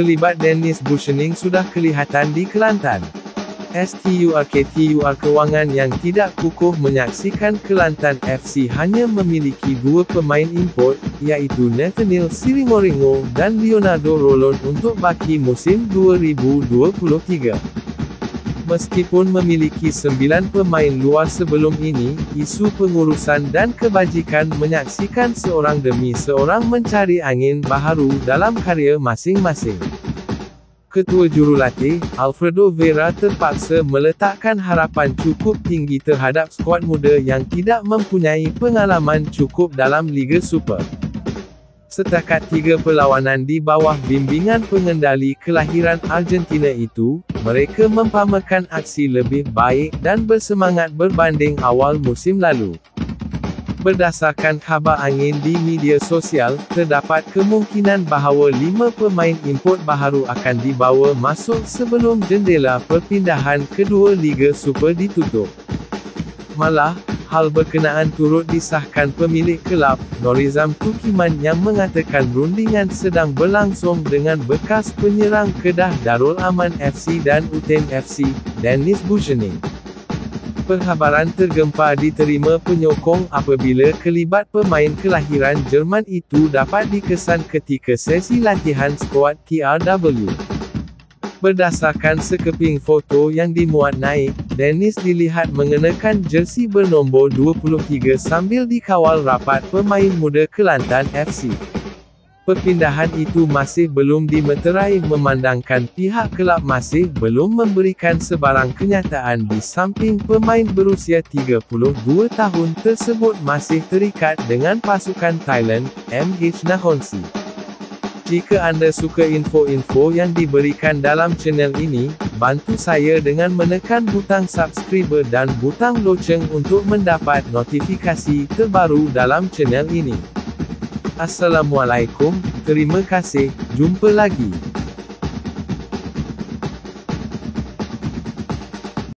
Kelibat Dennis Bushening sudah kelihatan di Kelantan. STURKTUR Kewangan yang tidak kukuh menyaksikan Kelantan FC hanya memiliki dua pemain import, iaitu Nathaniel Sirimoringo dan Leonardo Rolon untuk baki musim 2023. Meskipun memiliki sembilan pemain luar sebelum ini, isu pengurusan dan kebajikan menyaksikan seorang demi seorang mencari angin baharu dalam karya masing-masing. Ketua Jurulatih, Alfredo Vera terpaksa meletakkan harapan cukup tinggi terhadap skuad muda yang tidak mempunyai pengalaman cukup dalam Liga Super. Setakat tiga perlawanan di bawah bimbingan pengendali kelahiran Argentina itu, mereka mempamerkan aksi lebih baik dan bersemangat berbanding awal musim lalu. Berdasarkan khabar angin di media sosial, terdapat kemungkinan bahawa lima pemain import baharu akan dibawa masuk sebelum jendela perpindahan kedua Liga Super ditutup. Malah, hal berkenaan turut disahkan pemilik kelab, Norizam Tukiman yang mengatakan rundingan sedang berlangsung dengan bekas penyerang Kedah Darul Aman FC dan Uten FC, Dennis Bushening. Perhabaran tergempar diterima penyokong apabila kelibat pemain kelahiran Jerman itu dapat dikesan ketika sesi latihan skuad TRW. Berdasarkan sekeping foto yang dimuat naik, Dennis dilihat mengenakan jersey bernombor 23 sambil dikawal rapat pemain muda Kelantan FC. Perpindahan itu masih belum dimeterai memandangkan pihak kelab masih belum memberikan sebarang kenyataan di samping pemain berusia 32 tahun tersebut masih terikat dengan pasukan Thailand, MH Nahonsi. Jika anda suka info-info yang diberikan dalam channel ini, bantu saya dengan menekan butang subscribe dan butang loceng untuk mendapat notifikasi terbaru dalam channel ini. Assalamualaikum, terima kasih, jumpa lagi.